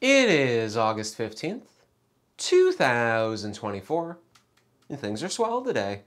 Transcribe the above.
It is August 15th, 2024, and things are swell today.